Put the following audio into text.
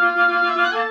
Müzik